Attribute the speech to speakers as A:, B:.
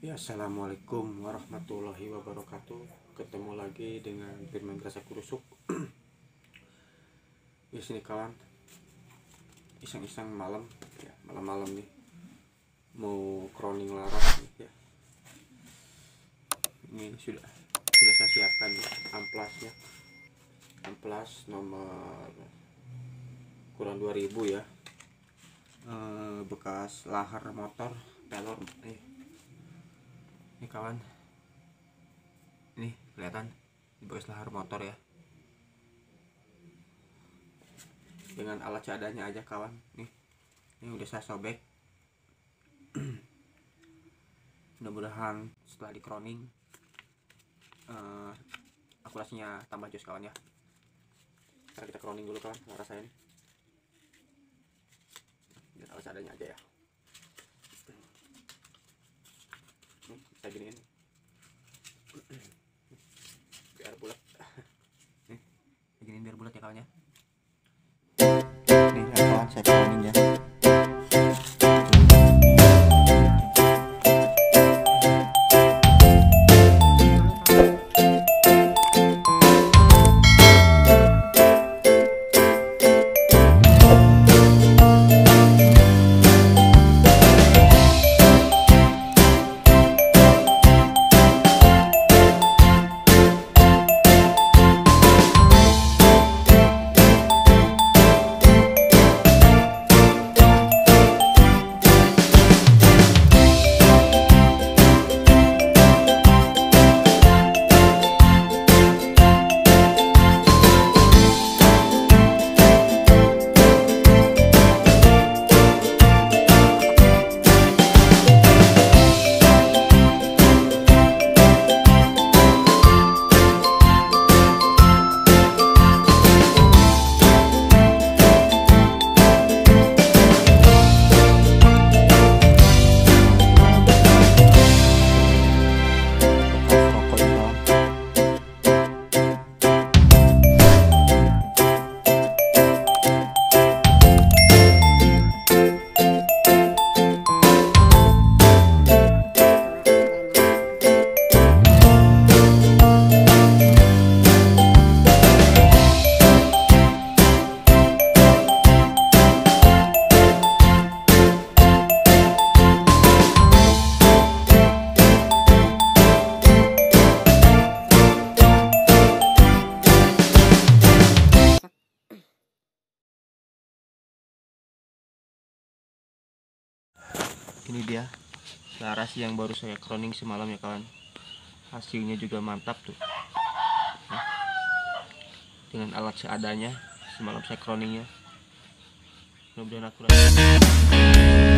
A: Ya, assalamualaikum warahmatullahi wabarakatuh. Ketemu lagi dengan Firman Rasa Kurusuk. Di sini kawan, iseng-iseng malam, ya malam-malam nih, mau crowning laras nih ya. Ini sudah sudah saya siapkan nih, amplasnya, amplas nomor kurang 2000 ya. Eh, bekas lahar motor, pelor, nih ini kawan. Ini kelihatan? Di bekas lahar motor ya. Dengan alat seadanya aja kawan. Nih ini udah saya sobek. Mudah-mudahan setelah di crowning uh, akurasinya tambah jos kawan ya. Sekarang kita crowning dulu kawan rasain. Dengan alat seadanya aja ya saya giniin. Biar bulat. Nih saya giniin biar bulat ya kawan ya. Nih ya kawan saya pingin ya ini dia. Laras yang baru saya crowning semalam ya kawan. Hasilnya juga mantap tuh. Nah, dengan alat seadanya semalam saya crowningnya. Mudah-mudahan akurat